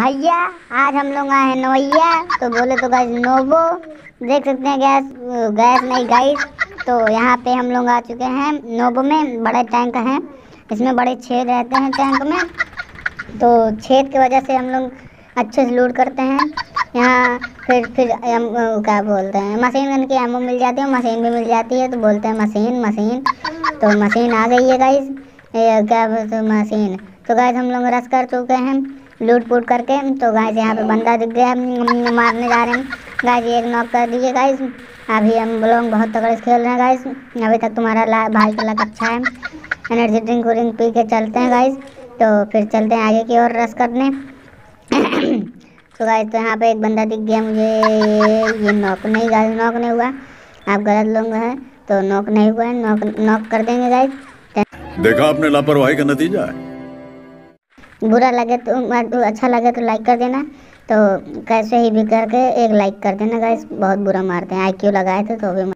भैया, आज हम लोग आए हैं नोइया तो बोले तो गैस नोबो देख सकते हैं गैस गैस नहीं गाइस तो यहाँ पे हम लोग आ चुके हैं नोबो में, बड़े टैंक हैं। इसमें बड़े छेद रहते हैं टैंक में। तो छेद की वजह से हम लोग अच्छे से लूट करते हैं। यहाँ फिर फिर हम, क्या बोलते हैं मशीन गन की एमओ मिल जाती है मशीन भी मिल जाती है। तो बोलते हैं मशीन मशीन तो मशीन आ गई है गाइस क्या बोलते मशीन तो गाइस हम लोग रस कर चुके हैं। लूट पूट करके तो गाइस यहाँ पे बंदा दिख गया मारने जा रहे हैं। गाइस एक नॉक कर दीजिए गाइस अभी हम लोग बहुत तगड़े से खेल रहे हैं गाइस अभी तक तुम्हारा ला, भाई का लक अच्छा है। एनर्जी ड्रिंक व्रिंक पी के चलते हैं गाइस तो फिर चलते हैं आगे की ओर रस करने। तो गाइस तो यहाँ पे एक बंदा दिख गया मुझे। ये नॉक नहीं गाइस नॉक नहीं हुआ। आप गलत लोग हैं तो नॉक नहीं हुआ है। नॉक नॉक कर देंगे गाइस देखा आपने लापरवाही का नतीजा है। बुरा लगे तो अच्छा लगे तो लाइक कर देना। तो कैसे ही भी करके एक लाइक कर देना गाइस बहुत बुरा मारते हैं। आई क्यू लगाए थे तो भी